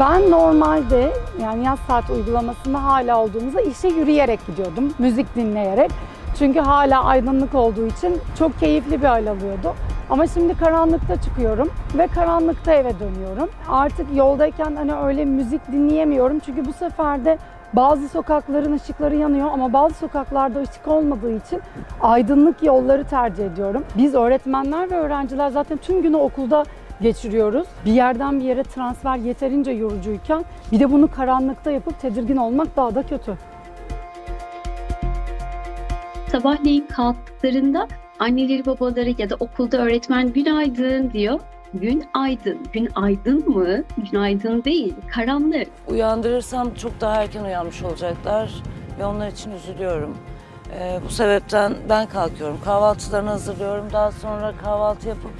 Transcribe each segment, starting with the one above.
Ben normalde yani yaz saat uygulamasında hala olduğumuzda işe yürüyerek gidiyordum. Müzik dinleyerek. Çünkü hala aydınlık olduğu için çok keyifli bir hal alıyordu. Ama şimdi karanlıkta çıkıyorum ve karanlıkta eve dönüyorum. Artık yoldayken hani öyle müzik dinleyemiyorum. Çünkü bu sefer de bazı sokakların ışıkları yanıyor ama bazı sokaklarda ışık olmadığı için aydınlık yolları tercih ediyorum. Biz öğretmenler ve öğrenciler zaten tüm günü okulda geçiriyoruz. Bir yerden bir yere transfer yeterince yorucuyken bir de bunu karanlıkta yapıp tedirgin olmak daha da kötü. Sabahleyin kalktıklarında anneleri babaları ya da okulda öğretmen günaydın diyor. Gün aydın. Gün aydın mı? Günaydın değil. Karanlık. Uyandırırsam çok daha erken uyanmış olacaklar ve onlar için üzülüyorum. Ee, bu sebepten ben kalkıyorum. Kahvaltılarını hazırlıyorum. Daha sonra kahvaltı yapıp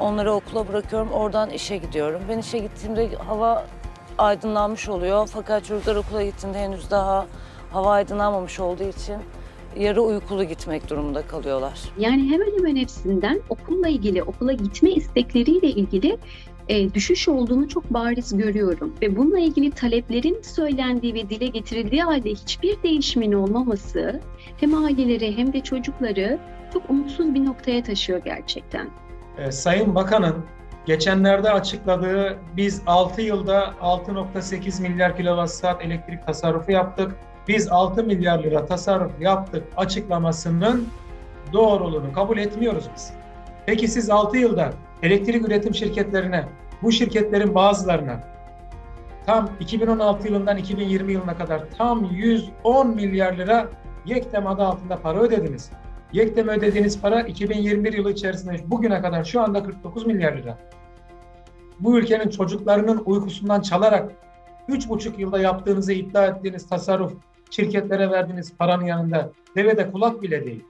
onları okula bırakıyorum. Oradan işe gidiyorum. Ben işe gittiğimde hava aydınlanmış oluyor. Fakat çocuklar okula gittiğinde henüz daha hava aydınlanmamış olduğu için yarı uykulu gitmek durumunda kalıyorlar. Yani hemen hemen hepsinden okulla ilgili, okula gitme istekleriyle ilgili e, düşüş olduğunu çok bariz görüyorum. Ve bununla ilgili taleplerin söylendiği ve dile getirildiği halde hiçbir değişimin olmaması hem aileleri hem de çocukları çok umutsuz bir noktaya taşıyor gerçekten. Ee, Sayın Bakan'ın geçenlerde açıkladığı biz 6 yılda 6.8 milyar kilowatt saat elektrik tasarrufu yaptık. Biz 6 milyar lira tasarruf yaptık açıklamasının doğruluğunu kabul etmiyoruz biz. Peki siz 6 yılda elektrik üretim şirketlerine, bu şirketlerin bazılarına tam 2016 yılından 2020 yılına kadar tam 110 milyar lira Yektem adı altında para ödediniz. Yektem ödediğiniz para 2021 yılı içerisinde bugüne kadar şu anda 49 milyar lira. Bu ülkenin çocuklarının uykusundan çalarak 3,5 yılda yaptığınızı iddia ettiğiniz tasarruf şirketlere verdiğiniz paranın yanında devede kulak bile değil.